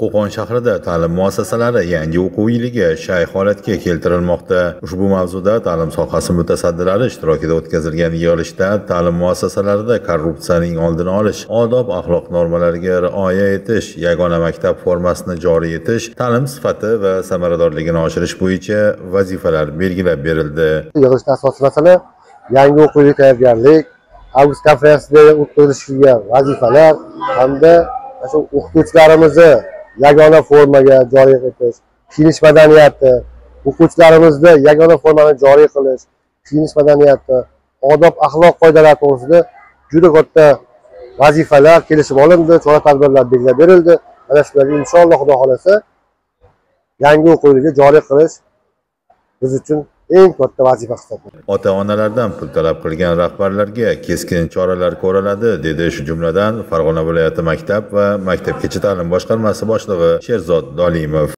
Qo'qon shahrida ta'lim muassasalari yangi o'quv yiliga shay holatga keltirilmoqda. Ushbu mavzuda ta'lim sohasi mutasaddilari ishtirokida o'tkazilgan yig'ilishda ta'lim muassasalarida korrupsiyaning oldini olish, odob axloq normalariga rioya etish, yagona maktab formasini joriy etish, ta'lim sifati va samaradorligini oshirish bo'yicha vazifalar belgilab berildi. Yig'ilishda asosiy masala yangi o'quv yiliga tayyorgarlik, avgust konferensiyasida o'tkazilgan vazifalar hamda o'qituvchilarimizni yagona formaga joriy etish kiyinish madaniyati o'quvchilarimizni yagona formani joriy qilish kiyinish madaniyati odob axloq qoidalari to'g'risida juda katta vazifalar kelishib olindi chora tadbirlar belgilab berildi. Mana shularga inshaalloh xudo xohlasa yangi o'quv yiliga joriy qilish biz uchun eng katta vazifa hisoblanadi. Ota onalardan pul talab qilgan rahbarlarga keskin choralar ko'riladi dedi shu jumladan farg'ona viloyati maktab va maktabgacha ta'lim boshqarmasi boshlig'i sherzod dolimov.